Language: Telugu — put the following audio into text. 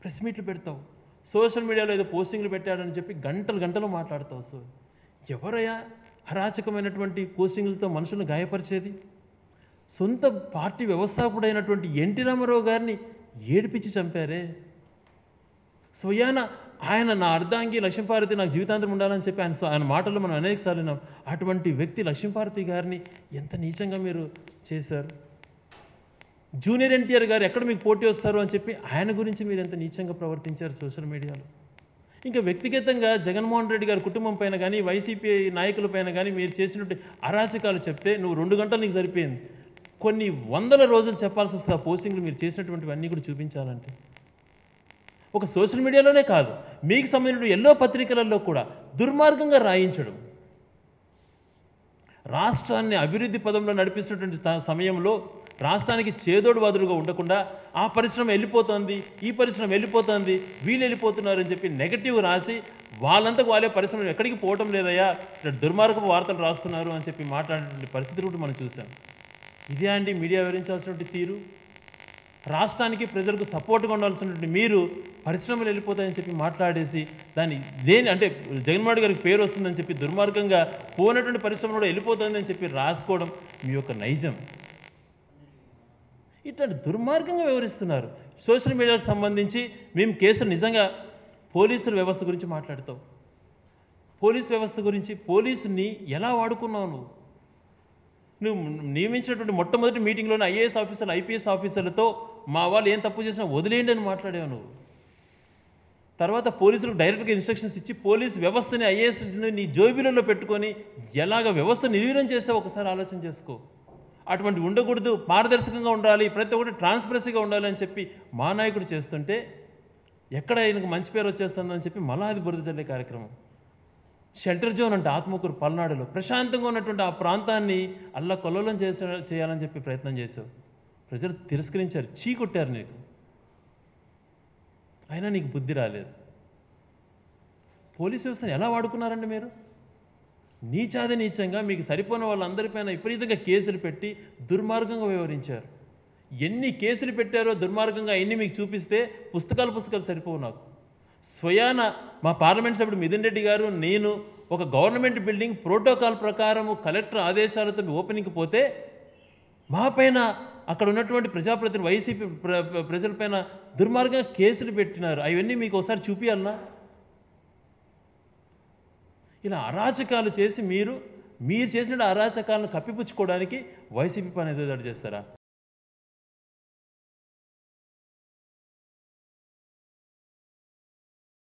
ప్రెస్ మీట్లు పెడతావు. సోషల్ మీడియాలో ఏదో పోస్టింగ్లు పెట్టాడని చెప్పి గంటలు గంటలు మాట్లాడతావు సో ఎవరయ్యా అరాచకమైనటువంటి పోస్టింగ్లతో మనుషులను గాయపరిచేది? సొంత పార్టీ వ్యవస్థాపకుడైనటువంటి ఎన్టీ రామారావు గారిని ఏడిపించి చంపారే? స్వయాన ఆయన నా అర్ధాంగి లక్ష్మీపార్వతి నాకు జీవితాంతం ఉండాలని చెప్పి ఆయన ఆయన మాటల్లో మనం అనేకసార్లు విన్నాం. అటువంటి వ్యక్తి లక్ష్మీపార్వతి గారిని ఎంత నీచంగా మీరు చేశారు? జూనియర్ ఎన్టీఆర్ గారు ఎక్కడ మీకు పోటీ వస్తారు అని చెప్పి ఆయన గురించి మీరు ఎంత నీచంగా ప్రవర్తించారు సోషల్ మీడియాలో? ఇంకా వ్యక్తిగతంగా జగన్మోహన్ రెడ్డి గారి కుటుంబం పైన కానీ వైసీపీ నాయకుల పైన కానీ మీరు చేసినట్టు అరాచకాలు చెప్తే నువ్వు రెండు గంటలు నీకు సరిపోయింది. కొన్ని వందల రోజులు చెప్పాల్సి వస్తుంది ఆ పోస్టింగ్లు మీరు చేసినటువంటివన్నీ కూడా చూపించాలంటే. ఒక సోషల్ మీడియాలోనే కాదు మీకు సంబంధించిన ఎన్నో పత్రికలలో కూడా దుర్మార్గంగా రాయించడం. రాష్ట్రాన్ని అభివృద్ధి పదంలో నడిపిస్తున్నటువంటి సమయంలో రాష్ట్రానికి చేదోడు వాదుడుగా ఉండకుండా ఆ పరిశ్రమ వెళ్ళిపోతుంది ఈ పరిశ్రమ వెళ్ళిపోతుంది వీళ్ళు వెళ్ళిపోతున్నారని చెప్పి నెగటివ్ రాసి వాళ్ళంతకు వాళ్ళే పరిశ్రమ ఎక్కడికి పోవటం లేదయ్యా ఇట్లా దుర్మార్గపు వార్తలు రాస్తున్నారు అని చెప్పి మాట్లాడేటువంటి పరిస్థితి కూడా మనం చూసాం ఇదే అండి మీడియా వివరించాల్సినటువంటి తీరు. రాష్ట్రానికి ప్రజలకు సపోర్ట్గా ఉండాల్సినటువంటి మీరు పరిశ్రమలు వెళ్ళిపోతాయని చెప్పి మాట్లాడేసి దాన్ని దేని అంటే జగన్మోహన్ గారికి పేరు వస్తుందని చెప్పి దుర్మార్గంగా పోనటువంటి పరిశ్రమ కూడా వెళ్ళిపోతుందని చెప్పి రాసుకోవడం మీ యొక్క నైజం. ఇట్లాంటి దుర్మార్గంగా వివరిస్తున్నారు సోషల్ మీడియాకు సంబంధించి మేము కేసులు నిజంగా పోలీసుల వ్యవస్థ గురించి మాట్లాడతాం. పోలీస్ వ్యవస్థ గురించి పోలీసుని ఎలా వాడుకున్నావు నువ్వు? నువ్వు నియమించినటువంటి మొట్టమొదటి మీటింగ్లోనే ఐఏఎస్ ఆఫీసర్లు ఐపీఎస్ ఆఫీసర్లతో మా వాళ్ళు ఏం తప్పు చేసినా వదిలేయండి అని మాట్లాడావు నువ్వు. తర్వాత పోలీసులకు డైరెక్ట్గా ఇన్స్ట్రక్షన్స్ ఇచ్చి పోలీస్ వ్యవస్థని ఐఏఎస్ నీ జోబిలలో పెట్టుకొని ఎలాగ వ్యవస్థ నిర్వీర్యం చేస్తే ఒకసారి ఆలోచన చేసుకో. అటువంటి ఉండకూడదు పారదర్శకంగా ఉండాలి ప్రతి ఒక్కటి ట్రాన్స్పరెన్సీగా ఉండాలి అని చెప్పి మా నాయకుడు చేస్తుంటే ఎక్కడ ఆయనకు మంచి పేరు వచ్చేస్తుందని చెప్పి మలాది బురద జల్లే కార్యక్రమం. షెల్టర్ జోన్ అంటే ఆత్మకూరు పల్నాడులో ప్రశాంతంగా ఉన్నటువంటి ఆ ప్రాంతాన్ని అల్లా కొల్లలం చేసే చేయాలని చెప్పి ప్రయత్నం చేశావు. ప్రజలు తిరస్కరించారు చీ కొట్టారు నీకు. అయినా నీకు బుద్ధి రాలేదు. పోలీస్ వ్యవస్థను ఎలా వాడుకున్నారండి మీరు? నీచాది నీచంగా మీకు సరిపోయిన వాళ్ళందరిపైన విపరీతంగా కేసులు పెట్టి దుర్మార్గంగా వ్యవహరించారు. ఎన్ని కేసులు పెట్టారో దుర్మార్గంగా ఎన్ని మీకు చూపిస్తే పుస్తకాలు పుస్తకాలు సరిపోవు నాకు. స్వయాన మా పార్లమెంట్ సభ్యుడు మిథున్ రెడ్డి గారు నేను ఒక గవర్నమెంట్ బిల్డింగ్ ప్రోటోకాల్ ప్రకారము కలెక్టర్ ఆదేశాలతో ఓపెనింగ్కి పోతే మా పైన అక్కడ ఉన్నటువంటి ప్రజాప్రతినిధి వైసీపీ ప్ర ప్ర- ప్రజలపైన దుర్మార్గంగా కేసులు పెట్టినారు. అవన్నీ మీకు ఒకసారి చూపియాలనా ఇలా అరాచకాలు చేసి మీరు మీరు చేసిన అరాచకాలను కప్పిపుచ్చుకోవడానికి వైసీపీ పని ఏదో చేస్తారా?